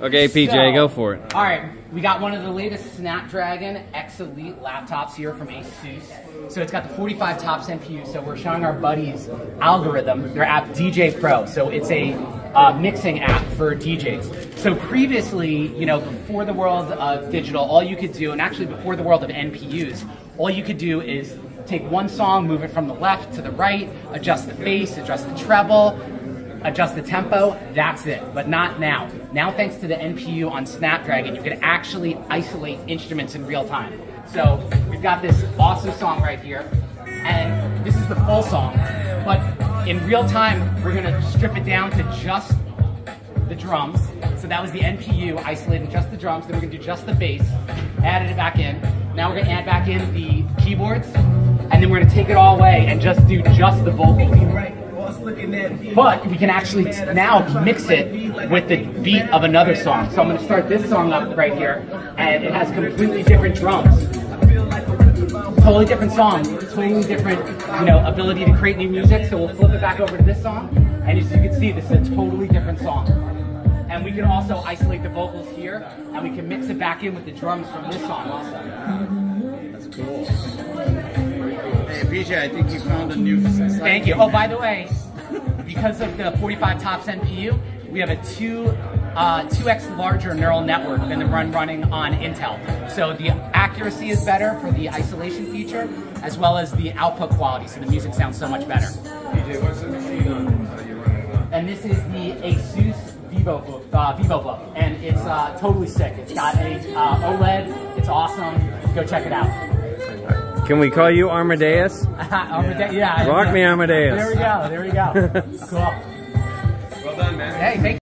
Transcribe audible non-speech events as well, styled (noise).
Okay, PJ, So- go for it. All right, we got one of the latest Snapdragon X Elite laptops here from Asus. So it's got the 45 TOPS NPU. So we're showing our buddies Algoriddim, their app djay Pro. So it's a uh, mixing app for DJs. So previously, you know, before the world of digital, all you could do, and actually before the world of NPUs, all you could do is take one song, move it from the left to the right, adjust the bass, adjust the treble, adjust the tempo, that's it, but not now. Now, thanks to the NPU on Snapdragon, you can actually isolate instruments in real time. So we've got this awesome song right here, and this is the full song, but in real time, we're gonna strip it down to just the drums. So that was the NPU, isolating just the drums, then we're gonna do just the bass, added it back in. Now we're gonna add back in the keyboards, and then we're gonna take it all away and just do just the vocals. But we can actually now mix it with the beat of another song. So I'm going to start this song up right here, and it has completely different drums. Totally different song, totally different, you know, ability to create new music. So we'll flip it back over to this song, and as you can see, this is a totally different song. And we can also isolate the vocals here, and we can mix it back in with the drums from this song also. That's cool. Hey, PJ, I think you found a new. Thank you. Oh, by the way, because of the 45 TOPS NPU, we have a two uh, 2x larger neural network than the one running on Intel. So the accuracy is better for the isolation feature, as well as the output quality. So the music sounds so much better. PJ, what's the machine on you're running on? And this is the Asus VivoBook, uh, VivoBook, and it's uh, totally sick. It's got a uh, OLED. It's awesome. Go check it out. Can we call you Armadeus? (laughs) Armade- yeah. Rock me, Armadeus. There we go. There we go. (laughs) cool. Well done, man. Hey, thank